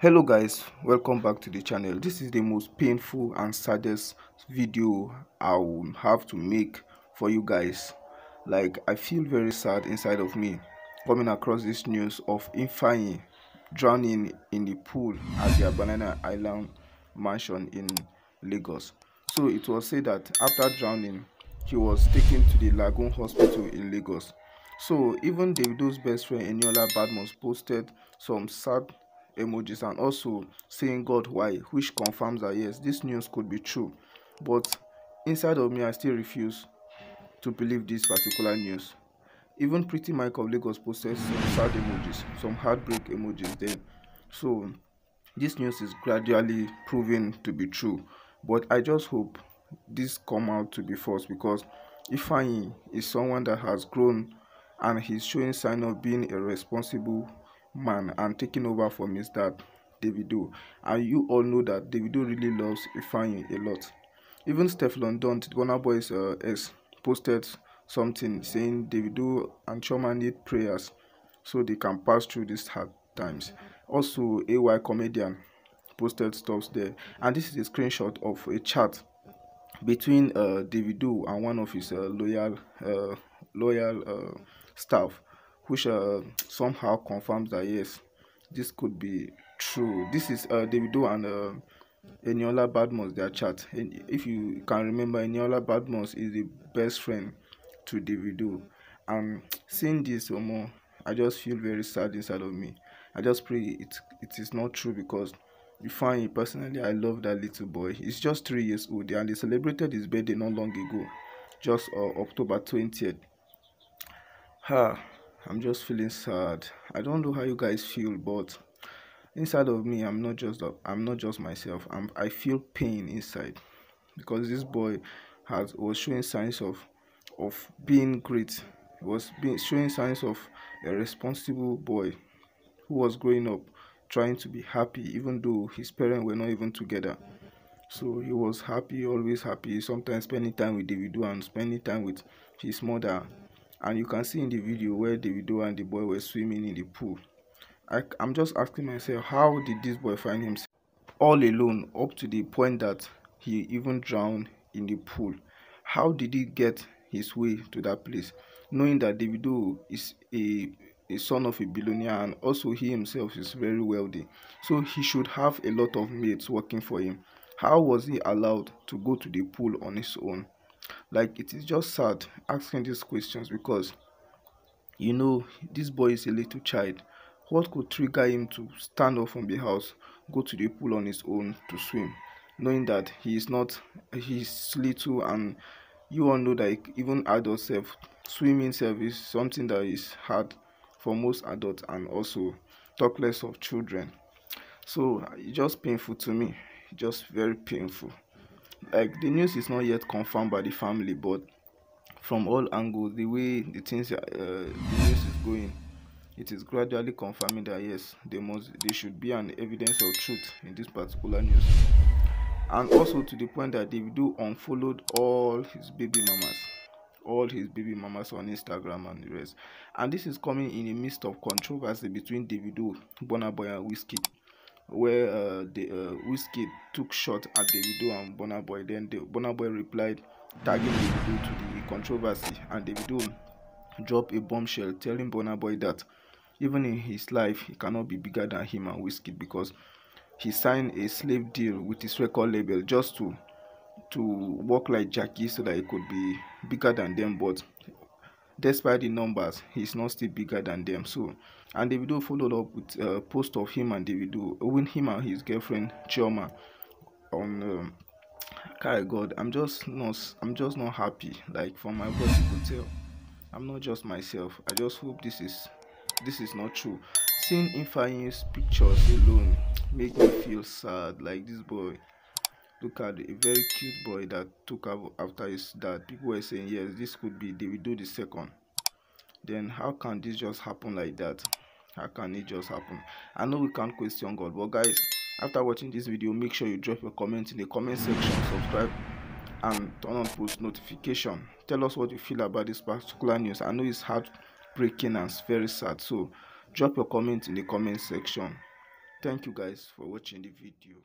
hello guys. Welcome back to the channel. This is the most painful and saddest video i will have to make for you guys. Like i feel very sad inside of me coming across this news of Ifeanyi drowning in the pool at their banana island mansion in lagos. So it was said that after drowning he was taken to the lagoon hospital in lagos. So even davido's best friend eniola badmus posted some sad emojis and also saying God why, which confirms that yes, this news could be true. But inside of me, I still refuse to believe this particular news. Even Pretty Mike of Lagos posted some sad emojis, some heartbreak emojis then. So this news is gradually proving to be true. But I just hope this come out to be false because Ifeanyi is someone that has grown and he's showing sign of being a responsible man and taking over for Mr. davido. And you all know that davido really loves ifeanyi a lot. Even Stefflon Don burna boy's uh, ex posted something saying davido and Chioma need prayers so they can pass through these hard times. Also ay comedian posted stuff there. And this is a screenshot of a chat between uh, davido and one of his uh, loyal uh, loyal uh, staff which uh, somehow confirms that yes, this could be true. This is uh, Davido and uh, Eniola Badmus, their chat. And if you can remember, Eniola Badmus is the best friend to Davido. And seeing this, Omo, I just feel very sad inside of me. I just pray it it is not true because you find personally I love that little boy. He's just three years old and he celebrated his birthday not long ago, just uh, October 20th. Ha, I'm just feeling sad. I don't know how you guys feel, but inside of me, I'm not just I'm not just myself. I'm I feel pain inside because this boy has was showing signs of of being great. He was being showing signs of a responsible boy who was growing up trying to be happy even though his parents were not even together. So he was happy, always happy, sometimes spending time with Davido and spending time with his mother and you can see in the video where Davido and the boy were swimming in the pool. I, I'm just asking myself, how did this boy find himself all alone up to the point that he even drowned in the pool? How did he get his way to that place, knowing that Davido is a a son of a billionaire and also he himself is very wealthy so he should have a lot of mates working for him how was he allowed to go to the pool on his own like it is just sad asking these questions because you know this boy is a little child. What could trigger him to stand up from the house go to the pool on his own to swim knowing that he is not he's little and you all know that even adult self swimming self is something that is hard for most adults and also talk less of children. So it's just painful to me. Just very painful like the news is not yet confirmed by the family but from all angles the way the things uh, the news is going it is gradually confirming that yes there must there should be an evidence of truth in this particular news. And also to the point that Davido unfollowed all his baby mamas all his baby mamas on Instagram and the rest. And this is coming in the midst of controversy between Davido, Burna Boy and Wizkid where uh, the uh, Whiskey took shot at Davido and Burna Boy. Then the Burna Boy replied, tagging Davido to the controversy, and Davido dropped a bombshell telling Burna Boy that even in his life he cannot be bigger than him and Whiskey because he signed a slave deal with his record label just to to work like Jackie so that he could be bigger than them. But despite the numbers, he's not still bigger than them. So, and Davido followed up with a post of him and Davido, when him and his girlfriend Chioma on. Um, Kai God, I'm just not, I'm just not happy. Like from my voice, you could tell, I'm not just myself. I just hope this is, this is not true. Seeing Ifeanyi's pictures alone make me feel sad. Like this boy, look at a very cute boy that took after his dad. People were saying yes this could be davido the second. Then how can this just happen like that? How can it just happen? I know we can't question god but guys after watching this video make sure you drop your comment in the comment section subscribe and turn on post notification. Tell us what you feel about this particular news. I know it's heartbreaking and very sad so drop your comment in the comment section. Thank you guys for watching the video